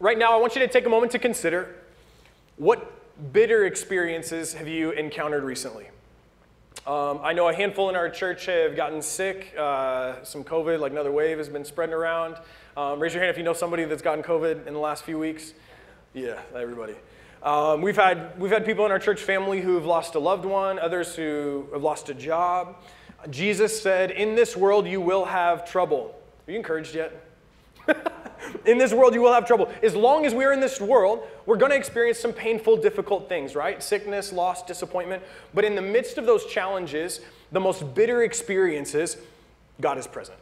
right now, I want you to take a moment to consider what bitter experiences have you encountered recently? Um, I know a handful in our church have gotten sick. Uh, some COVID, like another wave, has been spreading around. Um, raise your hand if you know somebody that's gotten COVID in the last few weeks. Yeah, everybody. Um, we've, had, we've had people in our church family who have lost a loved one, others who have lost a job. Jesus said, In this world you will have trouble. Are you encouraged yet? in this world you will have trouble. As long as we're in this world, we're going to experience some painful, difficult things, right? Sickness, loss, disappointment. But in the midst of those challenges, the most bitter experiences, God is present.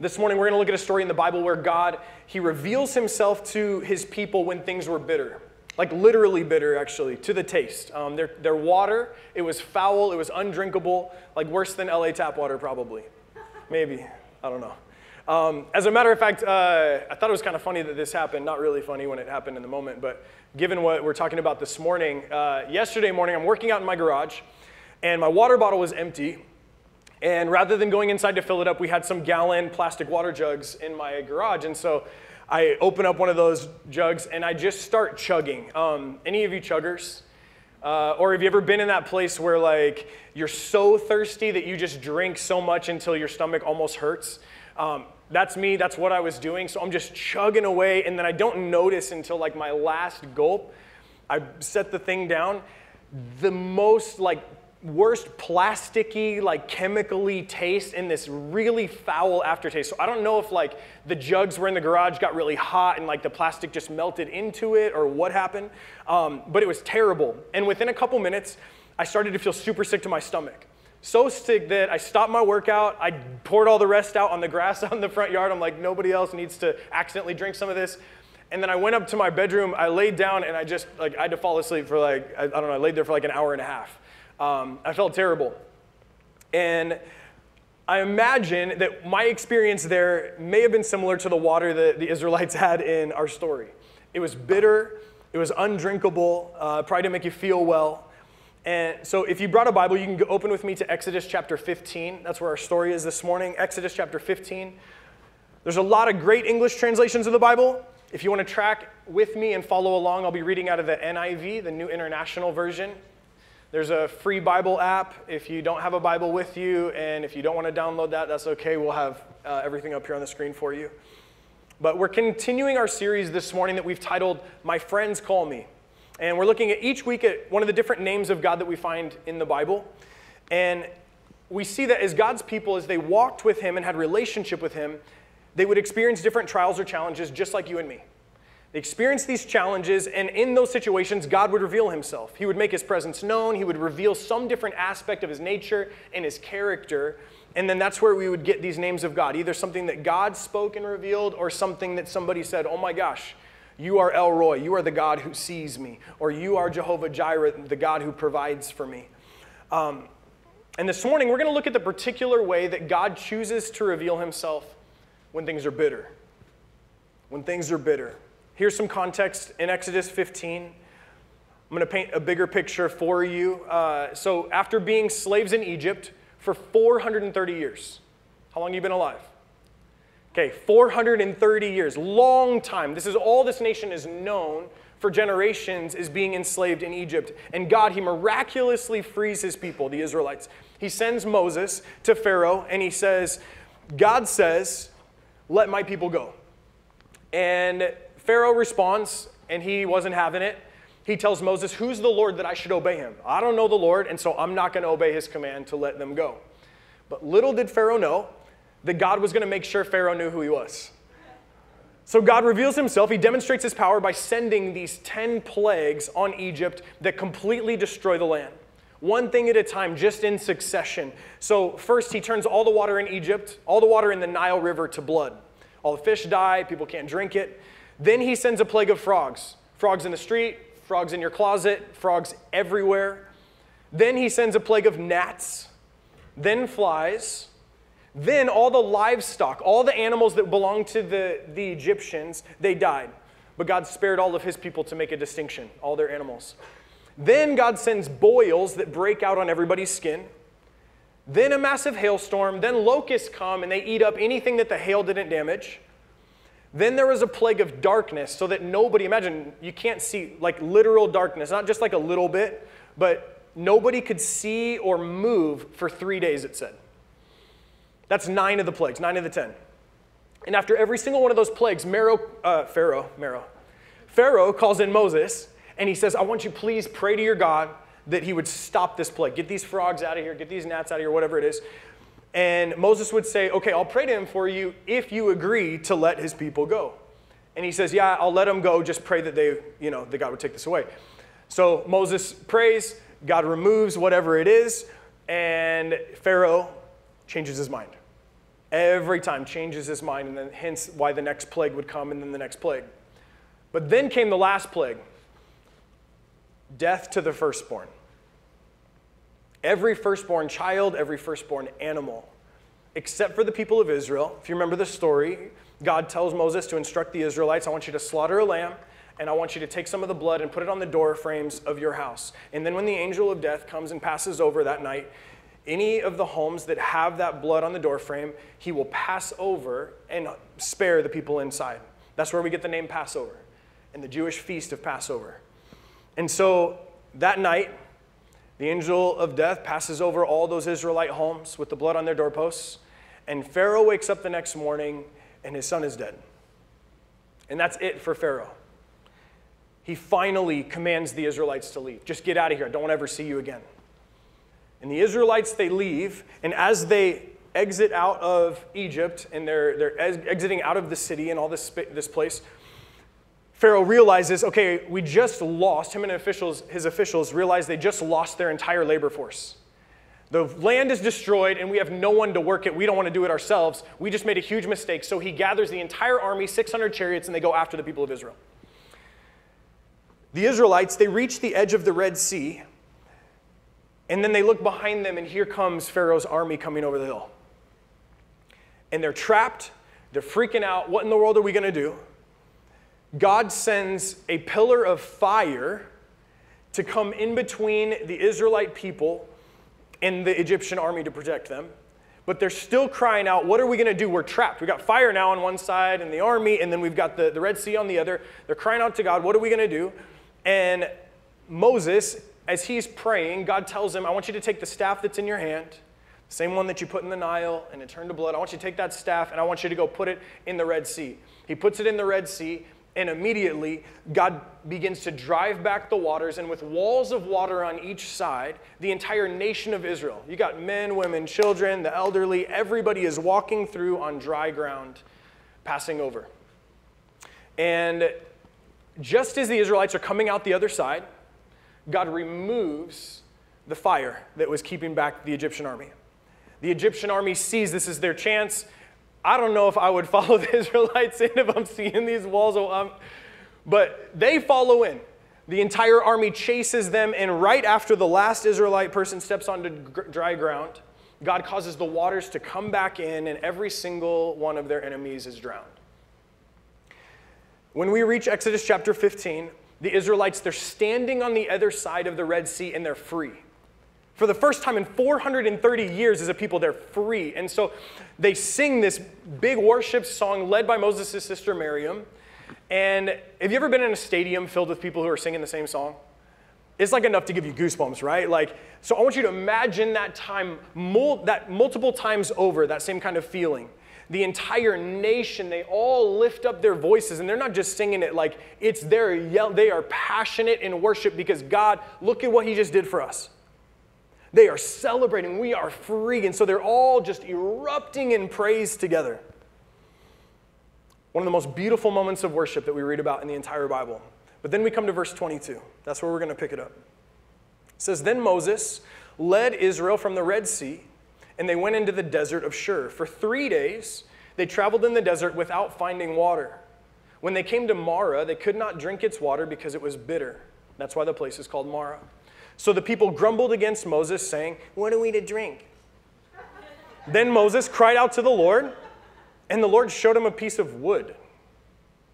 This morning we're going to look at a story in the Bible where God, he reveals himself to his people when things were bitter. Like literally bitter, actually, to the taste. Um, their, their water, it was foul, it was undrinkable, like worse than LA tap water, probably. Maybe. I don't know. Um, as a matter of fact, uh, I thought it was kind of funny that this happened. Not really funny when it happened in the moment, but given what we're talking about this morning, uh, yesterday morning, I'm working out in my garage, and my water bottle was empty. And rather than going inside to fill it up, we had some gallon plastic water jugs in my garage. And so I open up one of those jugs and I just start chugging. Um, any of you chuggers? Uh, or have you ever been in that place where like you're so thirsty that you just drink so much until your stomach almost hurts? Um, that's me, that's what I was doing. So I'm just chugging away, and then I don't notice until like my last gulp. I set the thing down. The most like worst plasticky, like chemically taste and this really foul aftertaste. So I don't know if like the jugs were in the garage, got really hot, and like the plastic just melted into it or what happened. Um, but it was terrible. And within a couple minutes, I started to feel super sick to my stomach so sick that I stopped my workout. I poured all the rest out on the grass out in the front yard. I'm like, nobody else needs to accidentally drink some of this. And then I went up to my bedroom. I laid down and I just like I had to fall asleep for like I, I don't know. I laid there for like an hour and a half. Um, I felt terrible, and I imagine that my experience there may have been similar to the water that the Israelites had in our story. It was bitter. It was undrinkable. Uh, probably didn't make you feel well. And so, if you brought a Bible, you can go open with me to Exodus chapter 15. That's where our story is this morning. Exodus chapter 15. There's a lot of great English translations of the Bible. If you want to track with me and follow along, I'll be reading out of the NIV, the New International Version. There's a free Bible app. If you don't have a Bible with you, and if you don't want to download that, that's okay. We'll have uh, everything up here on the screen for you. But we're continuing our series this morning that we've titled My Friends Call Me. And we're looking at each week at one of the different names of God that we find in the Bible. And we see that as God's people, as they walked with Him and had relationship with Him, they would experience different trials or challenges just like you and me. They experienced these challenges, and in those situations, God would reveal Himself. He would make His presence known, He would reveal some different aspect of His nature and His character. And then that's where we would get these names of God either something that God spoke and revealed, or something that somebody said, Oh my gosh, you are El Roi, you are the God who sees me. Or you are Jehovah Jireh, the God who provides for me. Um, and this morning, we're going to look at the particular way that God chooses to reveal himself when things are bitter. When things are bitter. Here's some context in Exodus 15. I'm going to paint a bigger picture for you. Uh, so, after being slaves in Egypt for 430 years, how long have you been alive? Okay, 430 years, long time. This is all this nation is known for generations is being enslaved in Egypt. And God, He miraculously frees His people, the Israelites. He sends Moses to Pharaoh and He says, God says, let my people go. And Pharaoh responds, and he wasn't having it. He tells Moses, Who's the Lord that I should obey him? I don't know the Lord, and so I'm not going to obey his command to let them go. But little did Pharaoh know that God was going to make sure Pharaoh knew who he was. So God reveals himself. He demonstrates his power by sending these 10 plagues on Egypt that completely destroy the land. One thing at a time, just in succession. So, first, he turns all the water in Egypt, all the water in the Nile River to blood. All the fish die, people can't drink it. Then he sends a plague of frogs frogs in the street, frogs in your closet, frogs everywhere. Then he sends a plague of gnats, then flies, then all the livestock, all the animals that belonged to the, the Egyptians, they died. But God spared all of his people to make a distinction, all their animals. Then God sends boils that break out on everybody's skin. Then a massive hailstorm. Then locusts come and they eat up anything that the hail didn't damage. Then there was a plague of darkness, so that nobody, imagine, you can't see, like literal darkness, not just like a little bit, but nobody could see or move for three days, it said. That's nine of the plagues, nine of the ten. And after every single one of those plagues, Mero, uh, Pharaoh, Mero, Pharaoh calls in Moses and he says, I want you please pray to your God that he would stop this plague. Get these frogs out of here, get these gnats out of here, whatever it is. And Moses would say, Okay, I'll pray to him for you if you agree to let his people go. And he says, Yeah, I'll let them go. Just pray that they, you know, that God would take this away. So Moses prays, God removes whatever it is, and Pharaoh changes his mind. Every time changes his mind, and then hence why the next plague would come and then the next plague. But then came the last plague death to the firstborn. Every firstborn child, every firstborn animal, except for the people of Israel. If you remember the story, God tells Moses to instruct the Israelites I want you to slaughter a lamb, and I want you to take some of the blood and put it on the door frames of your house. And then when the angel of death comes and passes over that night, any of the homes that have that blood on the door frame, he will pass over and spare the people inside. That's where we get the name Passover and the Jewish feast of Passover. And so that night, the angel of death passes over all those Israelite homes with the blood on their doorposts. And Pharaoh wakes up the next morning and his son is dead. And that's it for Pharaoh. He finally commands the Israelites to leave. Just get out of here. I don't want to ever see you again. And the Israelites, they leave. And as they exit out of Egypt and they're, they're exiting out of the city and all this, this place, Pharaoh realizes, okay, we just lost, him and officials, his officials realize they just lost their entire labor force. The land is destroyed and we have no one to work it. We don't want to do it ourselves. We just made a huge mistake. So he gathers the entire army, 600 chariots, and they go after the people of Israel. The Israelites, they reach the edge of the Red Sea, and then they look behind them, and here comes Pharaoh's army coming over the hill. And they're trapped, they're freaking out. What in the world are we going to do? God sends a pillar of fire to come in between the Israelite people and the Egyptian army to protect them. But they're still crying out, What are we going to do? We're trapped. We've got fire now on one side and the army, and then we've got the, the Red Sea on the other. They're crying out to God, What are we going to do? And Moses, as he's praying, God tells him, I want you to take the staff that's in your hand, the same one that you put in the Nile and it turned to blood. I want you to take that staff and I want you to go put it in the Red Sea. He puts it in the Red Sea, and immediately, God begins to drive back the waters, and with walls of water on each side, the entire nation of Israel. You got men, women, children, the elderly, everybody is walking through on dry ground, passing over. And just as the Israelites are coming out the other side, God removes the fire that was keeping back the Egyptian army. The Egyptian army sees this is their chance. I don't know if I would follow the Israelites in if I'm seeing these walls, um, but they follow in. The entire army chases them, and right after the last Israelite person steps onto dry ground, God causes the waters to come back in, and every single one of their enemies is drowned. When we reach Exodus chapter 15, the Israelites, they're standing on the other side of the Red Sea and they're free. For the first time in 430 years as a people, they're free. And so they sing this big worship song led by Moses' sister Miriam. And have you ever been in a stadium filled with people who are singing the same song? It's like enough to give you goosebumps, right? Like, so I want you to imagine that time, that multiple times over, that same kind of feeling the entire nation, they all lift up their voices and they're not just singing it like it's their yell. They are passionate in worship because God, look at what He just did for us. They are celebrating. We are free. And so they're all just erupting in praise together. One of the most beautiful moments of worship that we read about in the entire Bible. But then we come to verse 22. That's where we're going to pick it up. It says, Then Moses led Israel from the Red Sea and they went into the desert of Shur. For three days, they traveled in the desert without finding water. When they came to Marah, they could not drink its water because it was bitter. That's why the place is called Marah. So the people grumbled against Moses, saying, What are we to drink? then Moses cried out to the Lord, and the Lord showed him a piece of wood.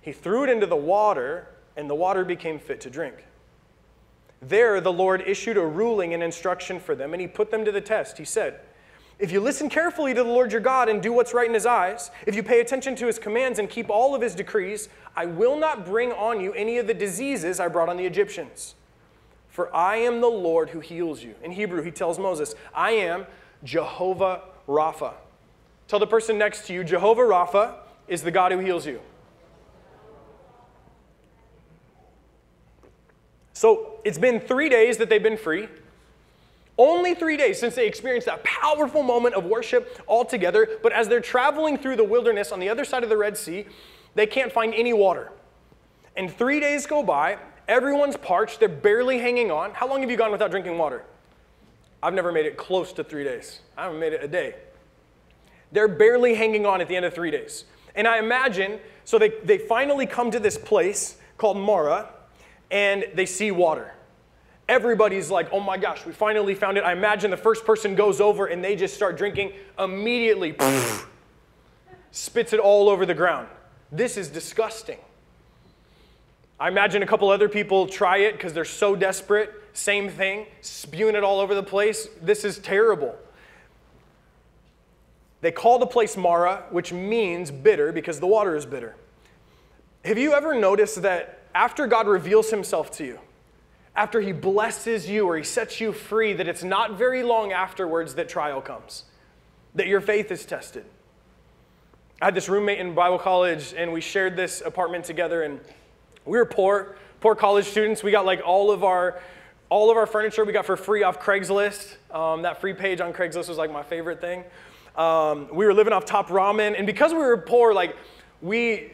He threw it into the water, and the water became fit to drink. There, the Lord issued a ruling and instruction for them, and he put them to the test. He said, If you listen carefully to the Lord your God and do what's right in his eyes, if you pay attention to his commands and keep all of his decrees, I will not bring on you any of the diseases I brought on the Egyptians. For I am the Lord who heals you. In Hebrew, he tells Moses, I am Jehovah Rapha. Tell the person next to you, Jehovah Rapha is the God who heals you. So it's been three days that they've been free. Only three days since they experienced that powerful moment of worship all together. But as they're traveling through the wilderness on the other side of the Red Sea, they can't find any water. And three days go by, everyone's parched, they're barely hanging on. How long have you gone without drinking water? I've never made it close to three days. I haven't made it a day. They're barely hanging on at the end of three days. And I imagine, so they, they finally come to this place called Marah, and they see water everybody's like, oh my gosh, we finally found it. I imagine the first person goes over and they just start drinking immediately, spits it all over the ground. This is disgusting. I imagine a couple other people try it because they're so desperate. Same thing, spewing it all over the place. This is terrible. They call the place Marah, which means bitter because the water is bitter. Have you ever noticed that after God reveals himself to you, after he blesses you or he sets you free, that it's not very long afterwards that trial comes, that your faith is tested. I had this roommate in Bible college, and we shared this apartment together, and we were poor, poor college students. We got like all of our all of our furniture we got for free off Craigslist. Um, that free page on Craigslist was like my favorite thing. Um, we were living off top ramen, and because we were poor, like we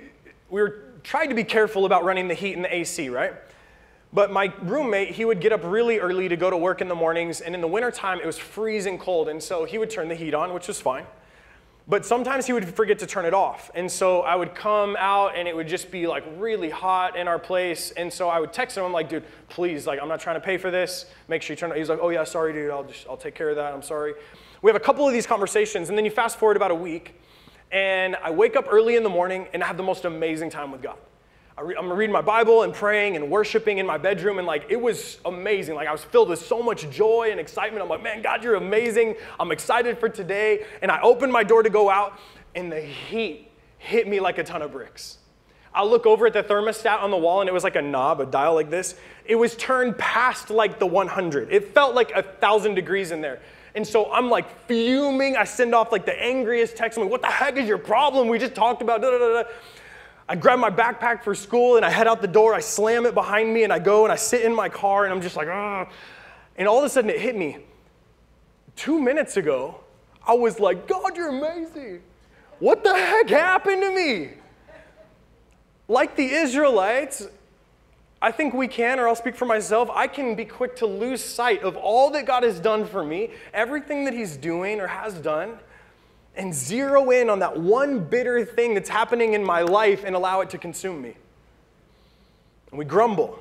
we were trying to be careful about running the heat and the AC, right? But my roommate, he would get up really early to go to work in the mornings, and in the wintertime, it was freezing cold, and so he would turn the heat on, which was fine. But sometimes he would forget to turn it off. And so I would come out and it would just be like really hot in our place. And so I would text him, I'm like, dude, please, like, I'm not trying to pay for this. Make sure you turn it. He's like, oh yeah, sorry, dude. I'll just, I'll take care of that. I'm sorry. We have a couple of these conversations. And then you fast forward about a week. And I wake up early in the morning and I have the most amazing time with God. I'm reading my Bible and praying and worshiping in my bedroom, and like it was amazing. Like I was filled with so much joy and excitement. I'm like, man, God, you're amazing. I'm excited for today. And I opened my door to go out, and the heat hit me like a ton of bricks. I look over at the thermostat on the wall, and it was like a knob, a dial like this. It was turned past like the 100. It felt like a thousand degrees in there. And so I'm like fuming. I send off like the angriest text. I'm like, what the heck is your problem? We just talked about da da da da. I grab my backpack for school and I head out the door. I slam it behind me and I go and I sit in my car and I'm just like, ah. And all of a sudden it hit me. Two minutes ago, I was like, God, you're amazing. What the heck happened to me? Like the Israelites, I think we can, or I'll speak for myself, I can be quick to lose sight of all that God has done for me, everything that He's doing or has done and zero in on that one bitter thing that's happening in my life and allow it to consume me. And we grumble.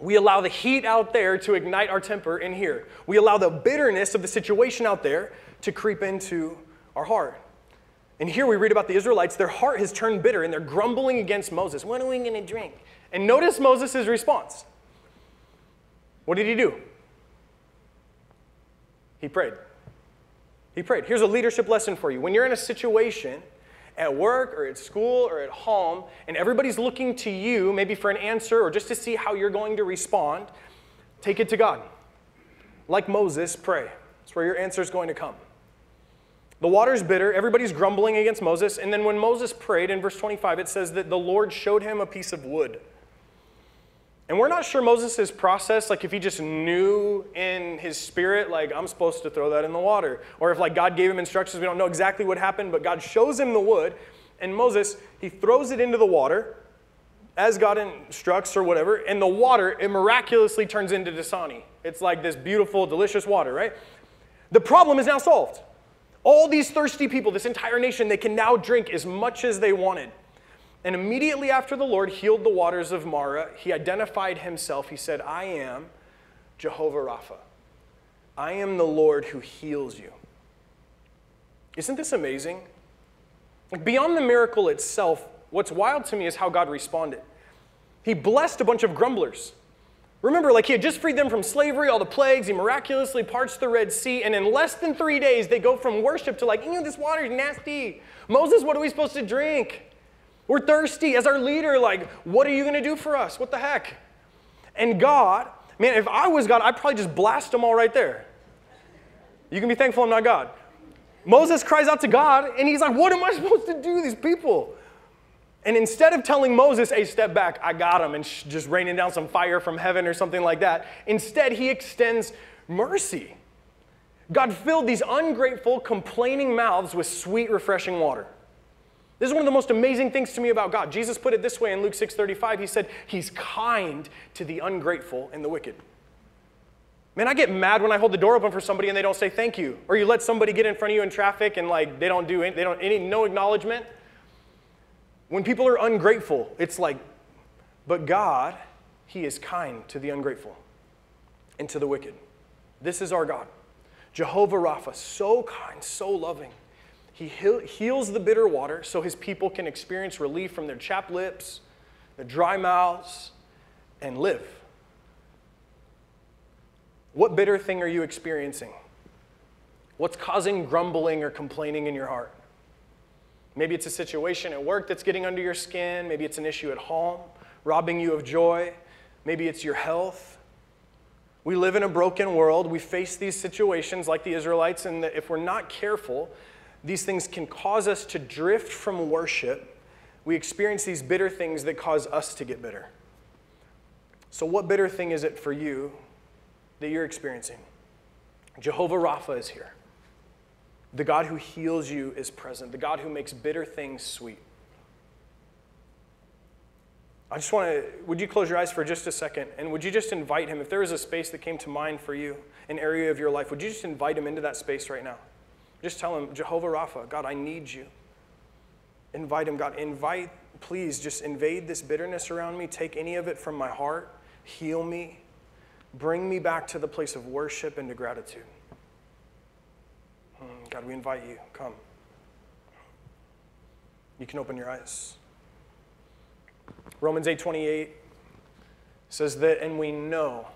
We allow the heat out there to ignite our temper in here. We allow the bitterness of the situation out there to creep into our heart. And here we read about the Israelites, their heart has turned bitter and they're grumbling against Moses. When are we going to drink? And notice Moses' response. What did he do? He prayed. He prayed. Here's a leadership lesson for you. When you're in a situation at work or at school or at home, and everybody's looking to you, maybe for an answer or just to see how you're going to respond, take it to God. Like Moses, pray. That's where your answer is going to come. The water's bitter, everybody's grumbling against Moses, and then when Moses prayed in verse 25, it says that the Lord showed him a piece of wood. And we're not sure Moses' process, like if he just knew in his spirit, like I'm supposed to throw that in the water. Or if like God gave him instructions, we don't know exactly what happened, but God shows him the wood. And Moses, he throws it into the water as God instructs or whatever. And the water, it miraculously turns into Dasani. It's like this beautiful, delicious water, right? The problem is now solved. All these thirsty people, this entire nation, they can now drink as much as they wanted. And immediately after the Lord healed the waters of Marah, he identified himself. He said, I am Jehovah Rapha. I am the Lord who heals you. Isn't this amazing? Beyond the miracle itself, what's wild to me is how God responded. He blessed a bunch of grumblers. Remember, like he had just freed them from slavery, all the plagues, he miraculously parts the Red Sea, and in less than three days, they go from worship to like, this water is nasty. Moses, what are we supposed to drink? We're thirsty. As our leader, like, what are you going to do for us? What the heck? And God, man, if I was God, I'd probably just blast them all right there. You can be thankful I'm not God. Moses cries out to God, and he's like, What am I supposed to do, these people? And instead of telling Moses, hey, step back, I got him, and just raining down some fire from heaven or something like that, instead he extends mercy. God filled these ungrateful, complaining mouths with sweet, refreshing water. This is one of the most amazing things to me about God. Jesus put it this way in Luke 6:35. He said, "He's kind to the ungrateful and the wicked." Man, I get mad when I hold the door open for somebody and they don't say thank you, or you let somebody get in front of you in traffic and like they don't do any, they don't any no acknowledgement. When people are ungrateful, it's like, but God, He is kind to the ungrateful and to the wicked. This is our God. Jehovah Rapha, so kind, so loving. He heals the bitter water so his people can experience relief from their chapped lips, their dry mouths, and live. What bitter thing are you experiencing? What's causing grumbling or complaining in your heart? Maybe it's a situation at work that's getting under your skin. Maybe it's an issue at home, robbing you of joy. Maybe it's your health. We live in a broken world. We face these situations like the Israelites, and if we're not careful, these things can cause us to drift from worship. We experience these bitter things that cause us to get bitter. So, what bitter thing is it for you that you're experiencing? Jehovah Rapha is here. The God who heals you is present, the God who makes bitter things sweet. I just want to, would you close your eyes for just a second? And would you just invite him? If there was a space that came to mind for you, an area of your life, would you just invite him into that space right now? Just tell him, Jehovah Rapha, God, I need you. Invite him, God, invite, please just invade this bitterness around me. Take any of it from my heart. Heal me. Bring me back to the place of worship and to gratitude. Hmm, God, we invite you. Come. You can open your eyes. Romans 8:28 says that and we know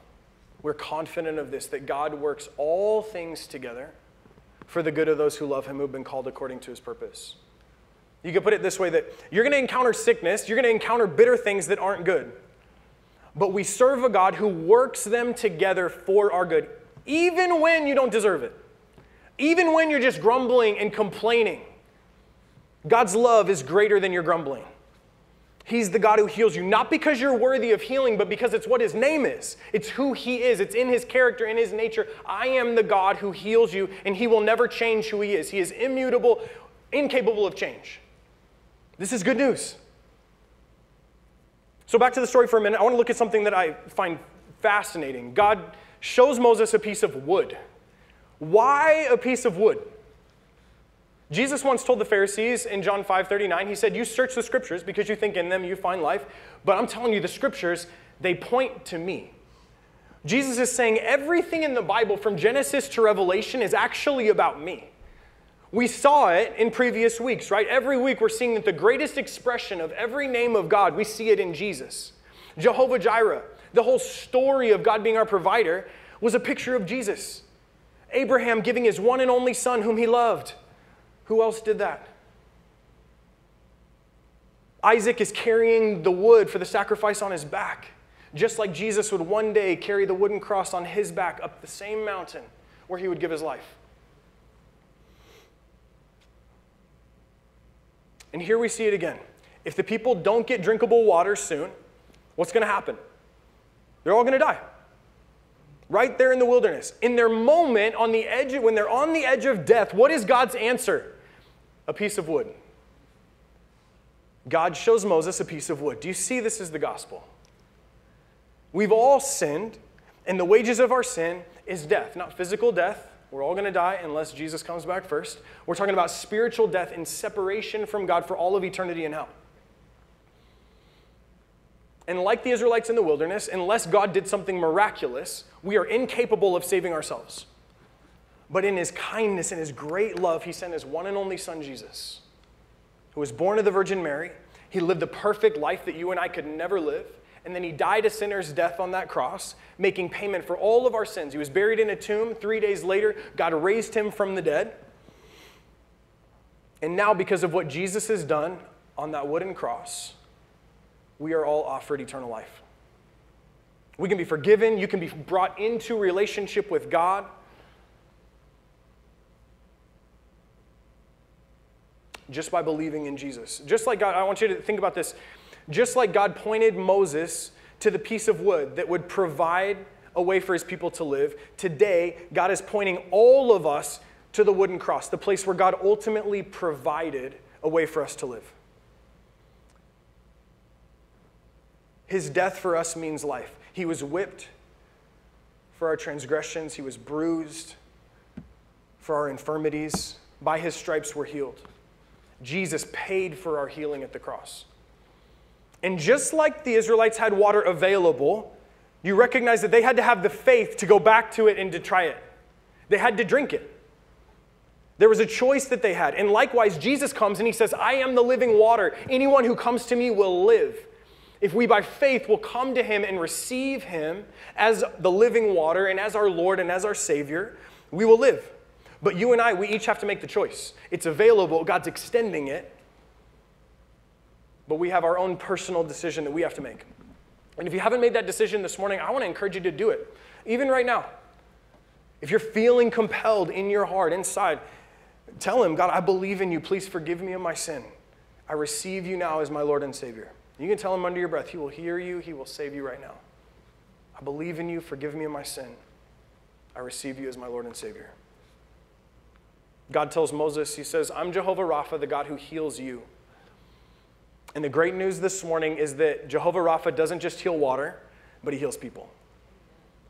we're confident of this that God works all things together for the good of those who love him who've been called according to his purpose. You could put it this way that you're going to encounter sickness, you're going to encounter bitter things that aren't good. But we serve a God who works them together for our good, even when you don't deserve it. Even when you're just grumbling and complaining. God's love is greater than your grumbling. He's the God who heals you, not because you're worthy of healing, but because it's what His name is. It's who He is, it's in His character, in His nature. I am the God who heals you, and He will never change who He is. He is immutable, incapable of change. This is good news. So, back to the story for a minute. I want to look at something that I find fascinating. God shows Moses a piece of wood. Why a piece of wood? Jesus once told the Pharisees in John 5:39, he said, "You search the scriptures because you think in them you find life, but I'm telling you the scriptures, they point to me." Jesus is saying everything in the Bible from Genesis to Revelation is actually about me. We saw it in previous weeks, right? Every week we're seeing that the greatest expression of every name of God, we see it in Jesus. Jehovah Jireh, the whole story of God being our provider, was a picture of Jesus. Abraham giving his one and only son whom he loved. Who else did that? Isaac is carrying the wood for the sacrifice on his back, just like Jesus would one day carry the wooden cross on his back up the same mountain where he would give his life. And here we see it again. If the people don't get drinkable water soon, what's going to happen? They're all going to die. Right there in the wilderness. In their moment on the edge, when they're on the edge of death, what is God's answer? A piece of wood. God shows Moses a piece of wood. Do you see this is the gospel? We've all sinned, and the wages of our sin is death, not physical death. We're all going to die unless Jesus comes back first. We're talking about spiritual death in separation from God for all of eternity in hell. And like the Israelites in the wilderness, unless God did something miraculous, we are incapable of saving ourselves. But in his kindness and his great love, he sent his one and only son, Jesus, who was born of the Virgin Mary. He lived the perfect life that you and I could never live. and then he died a sinner's death on that cross, making payment for all of our sins. He was buried in a tomb. Three days later, God raised him from the dead. And now, because of what Jesus has done on that wooden cross, we are all offered eternal life. We can be forgiven, you can be brought into relationship with God. Just by believing in Jesus. Just like God, I want you to think about this. Just like God pointed Moses to the piece of wood that would provide a way for his people to live, today, God is pointing all of us to the wooden cross, the place where God ultimately provided a way for us to live. His death for us means life. He was whipped for our transgressions, he was bruised for our infirmities. By his stripes, we're healed. Jesus paid for our healing at the cross. And just like the Israelites had water available, you recognize that they had to have the faith to go back to it and to try it. They had to drink it. There was a choice that they had. And likewise, Jesus comes and he says, I am the living water. Anyone who comes to me will live. If we by faith will come to him and receive him as the living water and as our Lord and as our Savior, we will live. But you and I, we each have to make the choice. It's available, God's extending it, but we have our own personal decision that we have to make. And if you haven't made that decision this morning, I want to encourage you to do it, even right now. If you're feeling compelled in your heart, inside, tell Him, God, I believe in you. Please forgive me of my sin. I receive you now as my Lord and Savior. You can tell Him under your breath, He will hear you, He will save you right now. I believe in you. Forgive me of my sin. I receive you as my Lord and Savior. God tells Moses, He says, I'm Jehovah Rapha, the God who heals you. And the great news this morning is that Jehovah Rapha doesn't just heal water, but he heals people.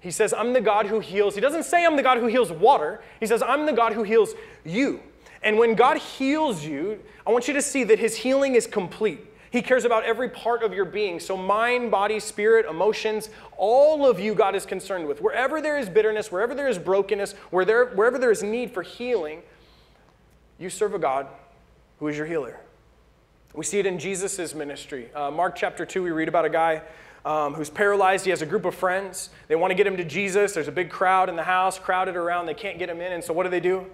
He says, I'm the God who heals. He doesn't say I'm the God who heals water. He says, I'm the God who heals you. And when God heals you, I want you to see that his healing is complete. He cares about every part of your being. So, mind, body, spirit, emotions, all of you, God is concerned with. Wherever there is bitterness, wherever there is brokenness, where there, wherever there is need for healing, you serve a God who is your healer. We see it in Jesus' ministry. Uh, Mark chapter 2, we read about a guy um, who's paralyzed. He has a group of friends. They want to get him to Jesus. There's a big crowd in the house, crowded around. They can't get him in. And so what do they do?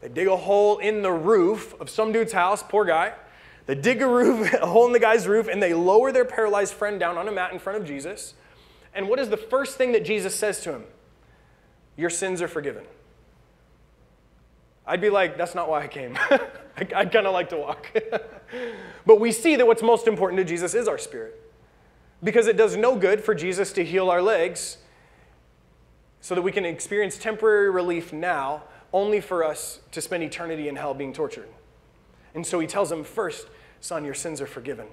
They dig a hole in the roof of some dude's house, poor guy. They dig a, roof, a hole in the guy's roof and they lower their paralyzed friend down on a mat in front of Jesus. And what is the first thing that Jesus says to him? Your sins are forgiven. I'd be like, that's not why I came. I'd kind of like to walk. but we see that what's most important to Jesus is our spirit. Because it does no good for Jesus to heal our legs so that we can experience temporary relief now, only for us to spend eternity in hell being tortured. And so he tells him first, son, your sins are forgiven.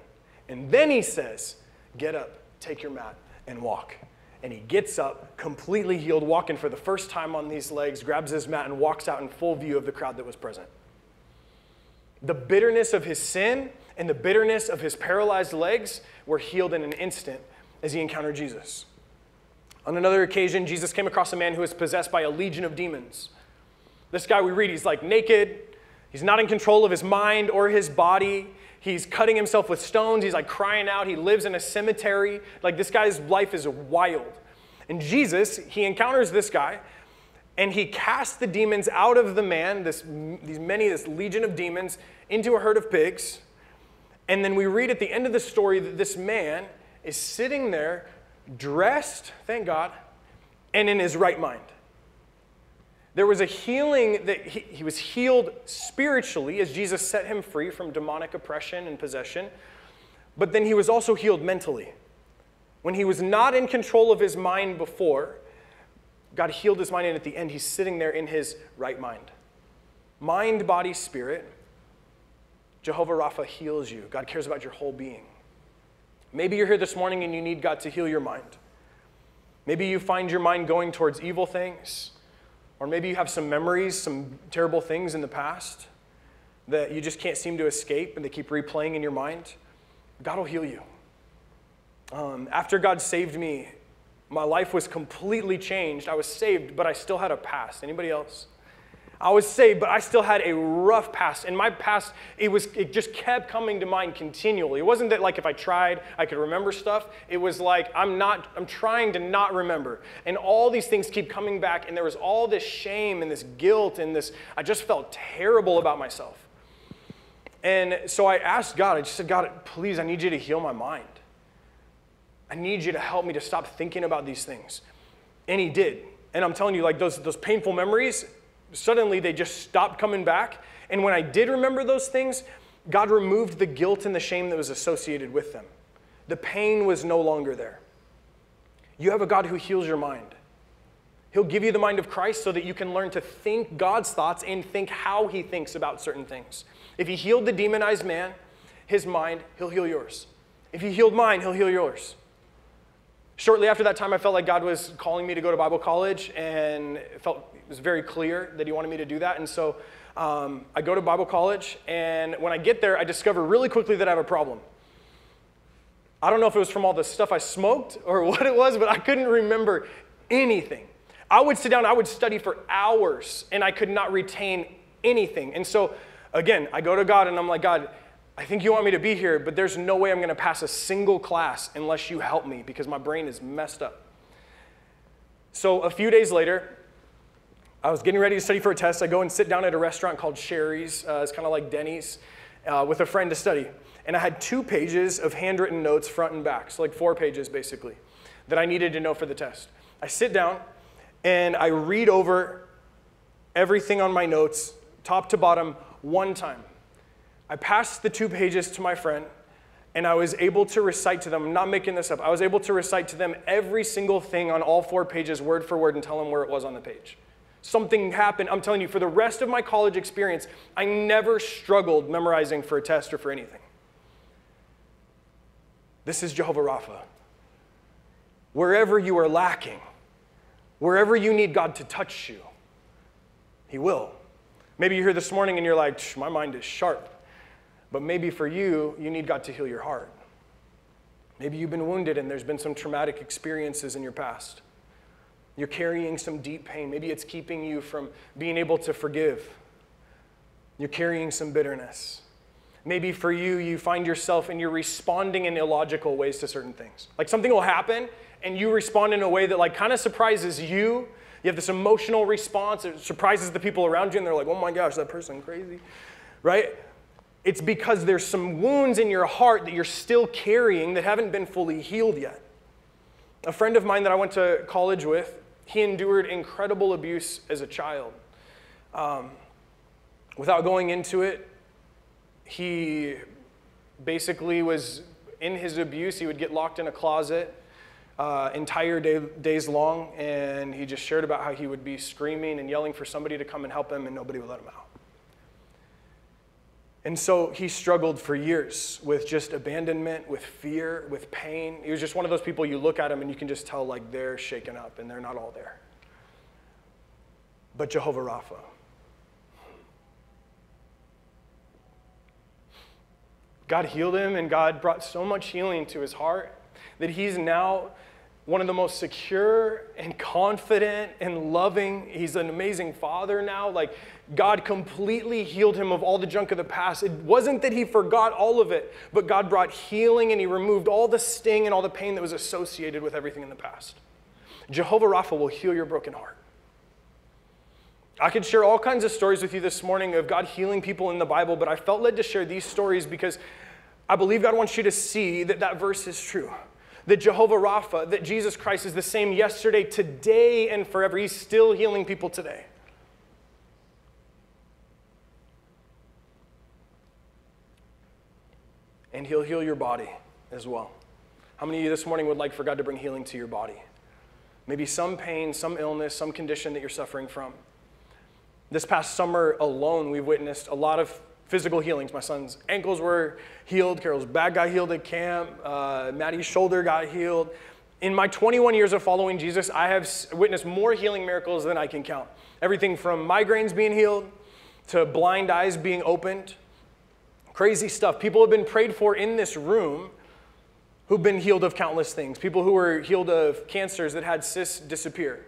And then he says, get up, take your mat, and walk. And he gets up, completely healed, walking for the first time on these legs, grabs his mat, and walks out in full view of the crowd that was present. The bitterness of his sin and the bitterness of his paralyzed legs were healed in an instant as he encountered Jesus. On another occasion, Jesus came across a man who was possessed by a legion of demons. This guy we read, he's like naked, he's not in control of his mind or his body. He's cutting himself with stones. He's like crying out. He lives in a cemetery. Like this guy's life is wild. And Jesus, he encounters this guy and he casts the demons out of the man, this, these many, this legion of demons, into a herd of pigs. And then we read at the end of the story that this man is sitting there, dressed, thank God, and in his right mind. There was a healing that he, he was healed spiritually as Jesus set him free from demonic oppression and possession, but then he was also healed mentally. When he was not in control of his mind before, God healed his mind, and at the end, he's sitting there in his right mind. Mind, body, spirit. Jehovah Rapha heals you. God cares about your whole being. Maybe you're here this morning and you need God to heal your mind. Maybe you find your mind going towards evil things, or maybe you have some memories, some terrible things in the past that you just can't seem to escape and they keep replaying in your mind. God will heal you. Um, after God saved me my life was completely changed. I was saved, but I still had a past. Anybody else? I was saved, but I still had a rough past. And my past, it was it just kept coming to mind continually. It wasn't that like if I tried, I could remember stuff. It was like I'm not, I'm trying to not remember. And all these things keep coming back, and there was all this shame and this guilt and this, I just felt terrible about myself. And so I asked God, I just said, God, please, I need you to heal my mind. I need you to help me to stop thinking about these things. And he did. And I'm telling you, like those, those painful memories, suddenly they just stopped coming back. And when I did remember those things, God removed the guilt and the shame that was associated with them. The pain was no longer there. You have a God who heals your mind. He'll give you the mind of Christ so that you can learn to think God's thoughts and think how he thinks about certain things. If he healed the demonized man, his mind, he'll heal yours. If he healed mine, he'll heal yours. Shortly after that time, I felt like God was calling me to go to Bible college, and felt was very clear that He wanted me to do that. And so um, I go to Bible college, and when I get there, I discover really quickly that I have a problem. I don't know if it was from all the stuff I smoked or what it was, but I couldn't remember anything. I would sit down, I would study for hours, and I could not retain anything. And so, again, I go to God, and I'm like, God, I think you want me to be here, but there's no way I'm going to pass a single class unless you help me because my brain is messed up. So a few days later, I was getting ready to study for a test. I go and sit down at a restaurant called Shari's. Uh, it's kind of like Denny's uh, with a friend to study. And I had two pages of handwritten notes front and back, so like four pages basically, that I needed to know for the test. I sit down and I read over everything on my notes, top to bottom, one time. I passed the two pages to my friend, and I was able to recite to them, I'm not making this up, I was able to recite to them every single thing on all four pages, word for word, and tell them where it was on the page. Something happened. I'm telling you, for the rest of my college experience, I never struggled memorizing for a test or for anything. This is Jehovah Rapha. Wherever you are lacking, wherever you need God to touch you, He will. Maybe you're here this morning and you're like, my mind is sharp. But maybe for you, you need God to heal your heart. Maybe you've been wounded and there's been some traumatic experiences in your past. You're carrying some deep pain. Maybe it's keeping you from being able to forgive. You're carrying some bitterness. Maybe for you, you find yourself and you're responding in illogical ways to certain things. Like something will happen and you respond in a way that like kind of surprises you. You have this emotional response. It surprises the people around you and they're like, oh my gosh, that person crazy, right? It's because there's some wounds in your heart that you're still carrying that haven't been fully healed yet. A friend of mine that I went to college with, he endured incredible abuse as a child. Um, without going into it, he basically was in his abuse. He would get locked in a closet uh, entire day, days long, and he just shared about how he would be screaming and yelling for somebody to come and help him, and nobody would let him out. And so he struggled for years with just abandonment, with fear, with pain. He was just one of those people you look at him and you can just tell like they're shaken up and they're not all there. But Jehovah Rapha. God healed him and God brought so much healing to his heart that he's now one of the most secure and confident and loving. He's an amazing father now. Like God completely healed him of all the junk of the past. It wasn't that he forgot all of it, but God brought healing and he removed all the sting and all the pain that was associated with everything in the past. Jehovah Rapha will heal your broken heart. I could share all kinds of stories with you this morning of God healing people in the Bible, but I felt led to share these stories because I believe God wants you to see that that verse is true. That Jehovah Rapha, that Jesus Christ is the same yesterday, today, and forever. He's still healing people today. and He'll heal your body as well. How many of you this morning would like for God to bring healing to your body? Maybe some pain, some illness, some condition that you're suffering from. This past summer alone, we've witnessed a lot of physical healings. My son's ankles were healed, Carol's back got healed at camp, uh, Maddie's shoulder got healed. In my 21 years of following Jesus, I have witnessed more healing miracles than I can count. Everything from migraines being healed to blind eyes being opened Crazy stuff. People have been prayed for in this room who've been healed of countless things. People who were healed of cancers that had cysts disappear.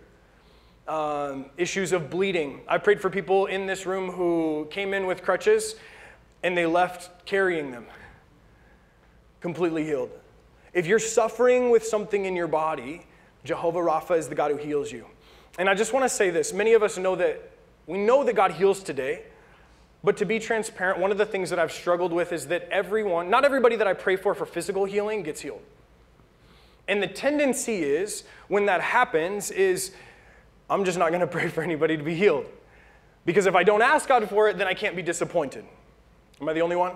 um, issues of bleeding. I prayed for people in this room who came in with crutches and they left carrying them, completely healed. If you're suffering with something in your body, Jehovah Rapha is the God who heals you. And I just want to say this many of us know that we know that God heals today, but to be transparent, one of the things that I've struggled with is that everyone, not everybody that I pray for for physical healing gets healed. And the tendency is when that happens is I'm just not going to pray for anybody to be healed. Because if I don't ask God for it, then I can't be disappointed. Am I the only one?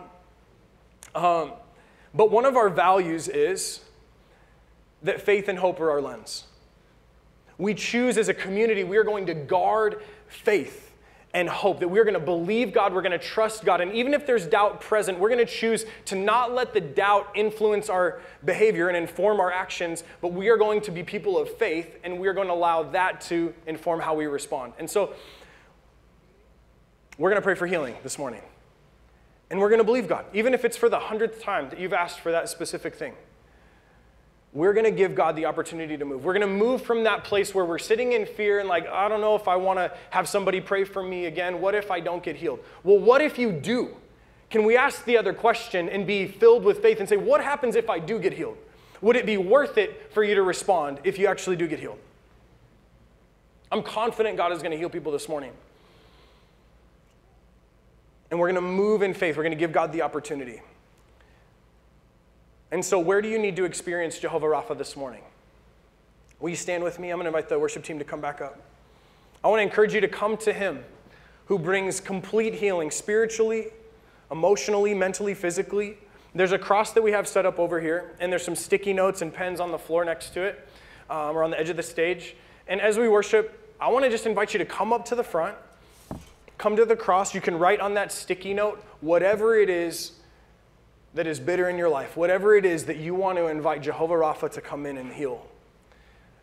Um, but one of our values is that faith and hope are our lens. We choose as a community, we are going to guard faith and hope that we're going to believe God, we're going to trust God. And even if there's doubt present, we're going to choose to not let the doubt influence our behavior and inform our actions, but we are going to be people of faith and we are going to allow that to inform how we respond. And so we're going to pray for healing this morning. And we're going to believe God, even if it's for the hundredth time that you've asked for that specific thing we're going to give God the opportunity to move. We're going to move from that place where we're sitting in fear and like, I don't know if I want to have somebody pray for me again. What if I don't get healed? Well, what if you do? Can we ask the other question and be filled with faith and say, what happens if I do get healed? Would it be worth it for you to respond if you actually do get healed? I'm confident God is going to heal people this morning. And we're going to move in faith. We're going to give God the opportunity. And so, where do you need to experience Jehovah Rapha this morning? Will you stand with me? I'm going to invite the worship team to come back up. I want to encourage you to come to Him who brings complete healing spiritually, emotionally, mentally, physically. There's a cross that we have set up over here, and there's some sticky notes and pens on the floor next to it um, or on the edge of the stage. And as we worship, I want to just invite you to come up to the front, come to the cross. You can write on that sticky note whatever it is that is bitter in your life, whatever it is that you want to invite Jehovah Rapha to come in and heal.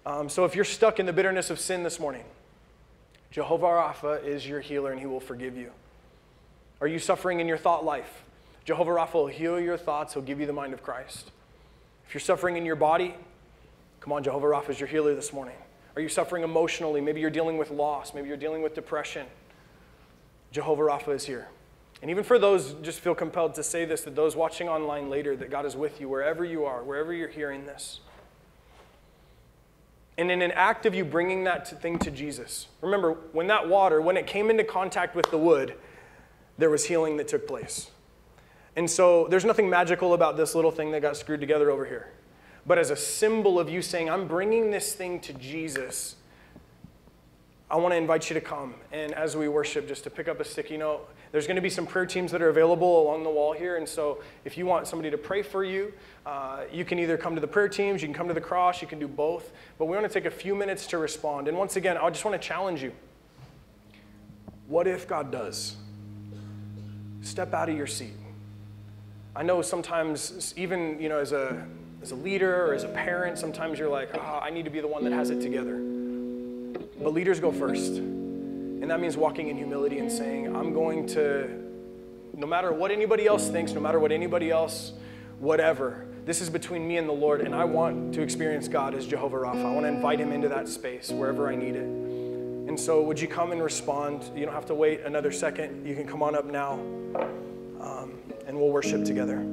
Um, so if you're stuck in the bitterness of sin this morning, Jehovah Rapha is your healer and he will forgive you. Are you suffering in your thought life? Jehovah Rapha will heal your thoughts, he'll give you the mind of Christ. If you're suffering in your body, come on, Jehovah Rapha is your healer this morning. Are you suffering emotionally? Maybe you're dealing with loss, maybe you're dealing with depression. Jehovah Rapha is here. And even for those, just feel compelled to say this, that those watching online later, that God is with you wherever you are, wherever you're hearing this. And in an act of you bringing that thing to Jesus, remember, when that water, when it came into contact with the wood, there was healing that took place. And so there's nothing magical about this little thing that got screwed together over here. But as a symbol of you saying, I'm bringing this thing to Jesus, I want to invite you to come. And as we worship, just to pick up a sticky note there's going to be some prayer teams that are available along the wall here. And so if you want somebody to pray for you, uh, you can either come to the prayer teams, you can come to the cross, you can do both. But we want to take a few minutes to respond. And once again, I just want to challenge you. What if God does? Step out of your seat. I know sometimes, even you know, as a as a leader or as a parent, sometimes you're like, oh, I need to be the one that has it together. But leaders go first. And that means walking in humility and saying, I'm going to, no matter what anybody else thinks, no matter what anybody else, whatever, this is between me and the Lord, and I want to experience God as Jehovah Rapha. I want to invite Him into that space wherever I need it. And so, would you come and respond? You don't have to wait another second. You can come on up now, um, and we'll worship together.